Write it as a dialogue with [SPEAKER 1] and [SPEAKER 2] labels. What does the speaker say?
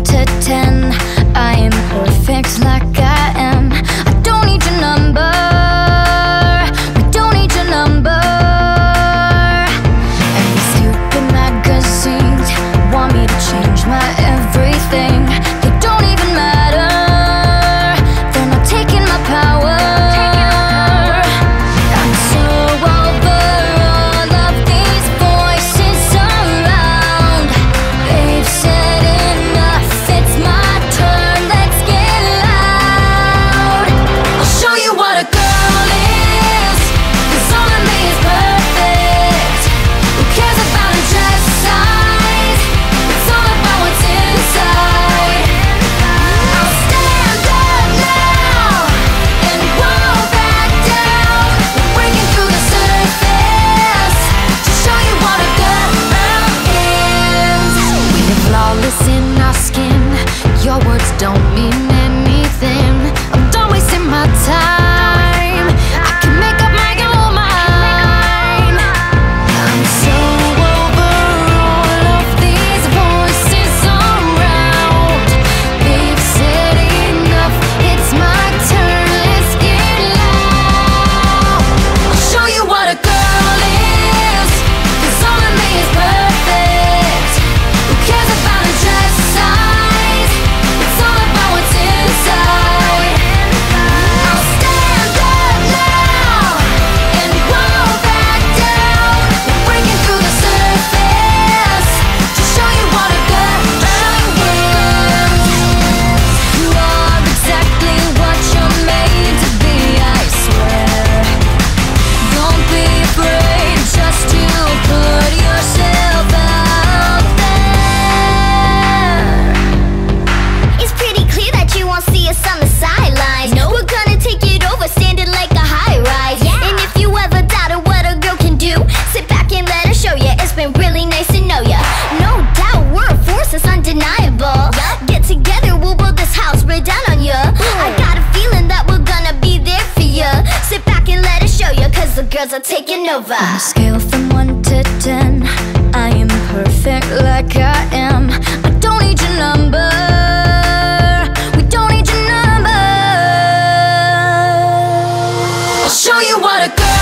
[SPEAKER 1] scale don't mean anything. I'm done wasting my time
[SPEAKER 2] girls are taking over. On a
[SPEAKER 1] scale from 1 to 10, I am perfect like I am. I don't need your number. We don't need your number. I'll show you what a girl.